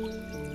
Música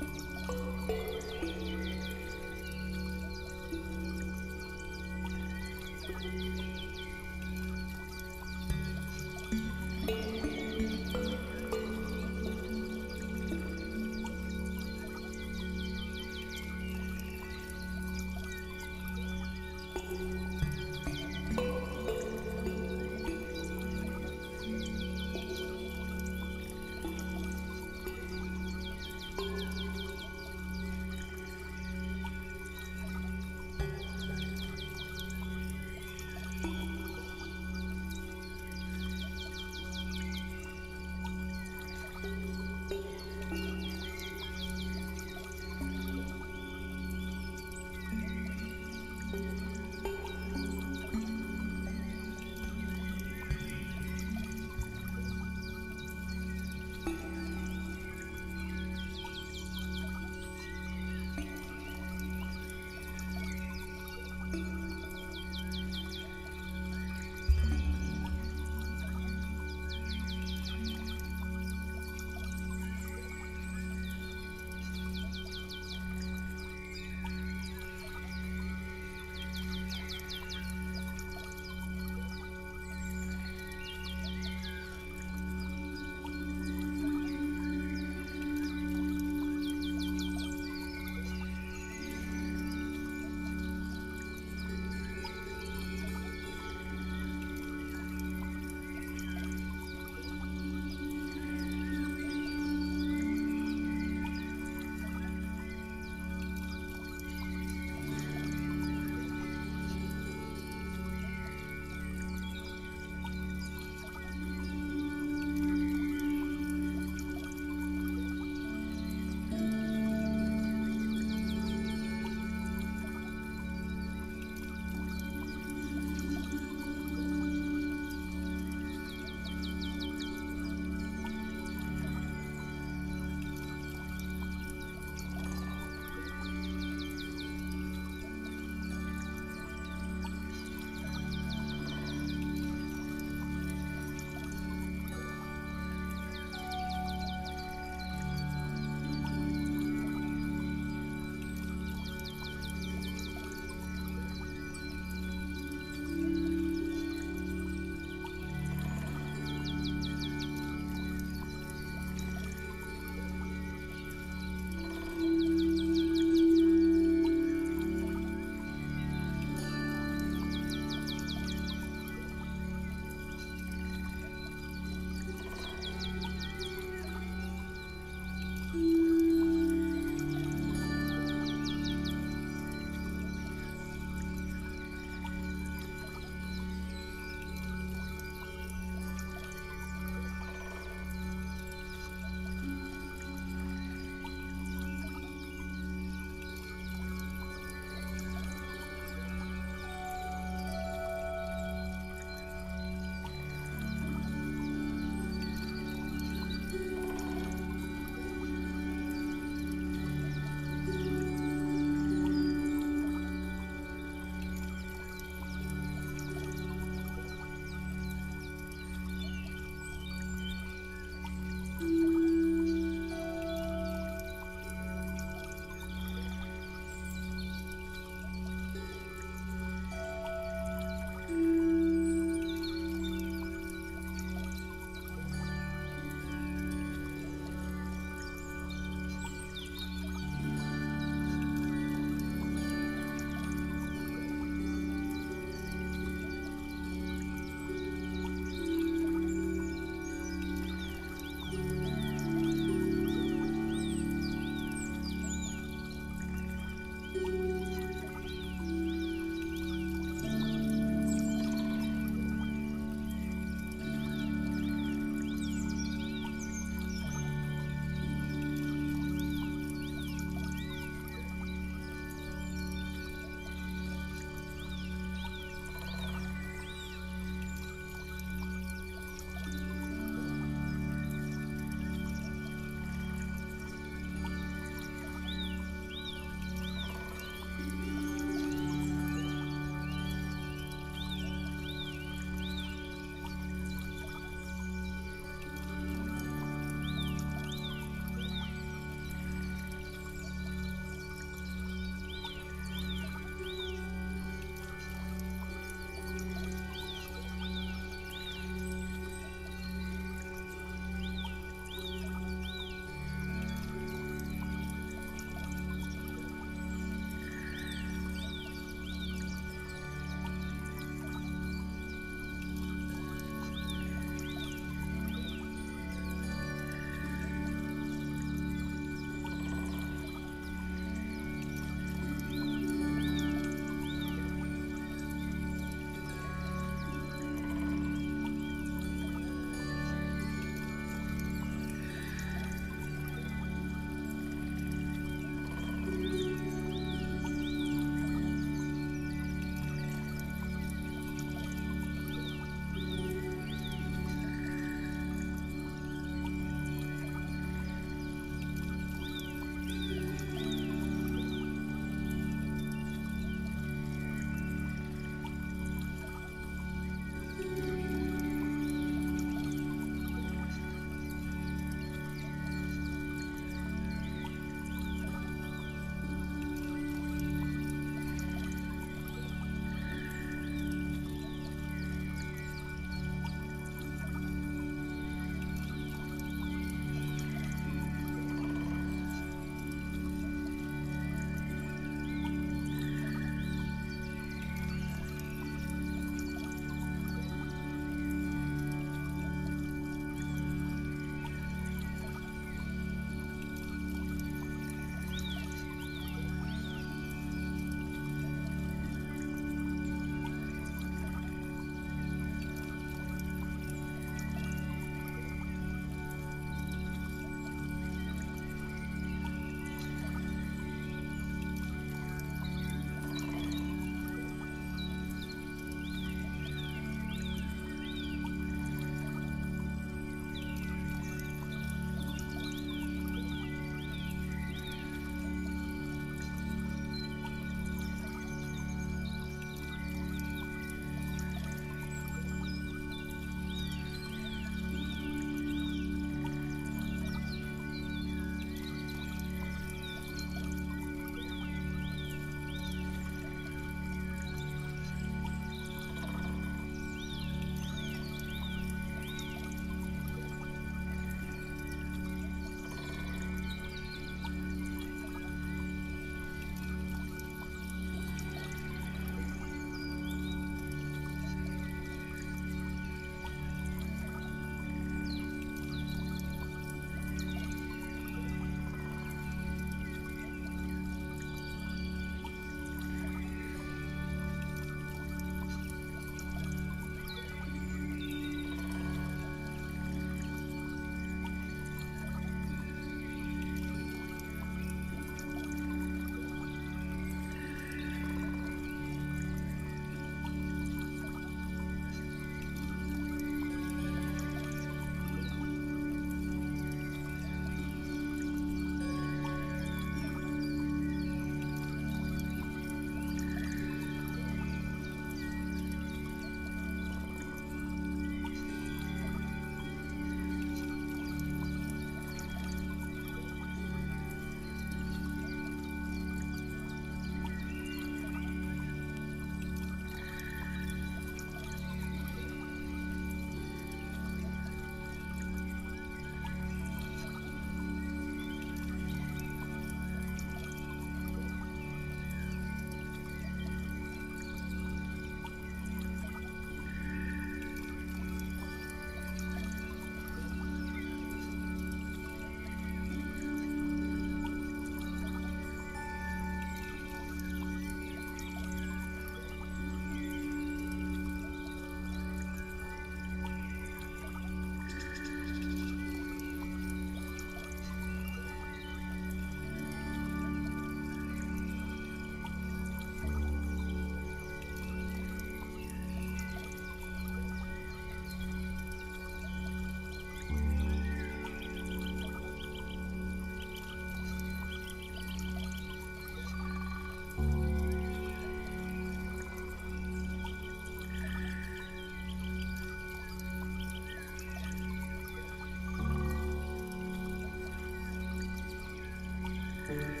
Thank you.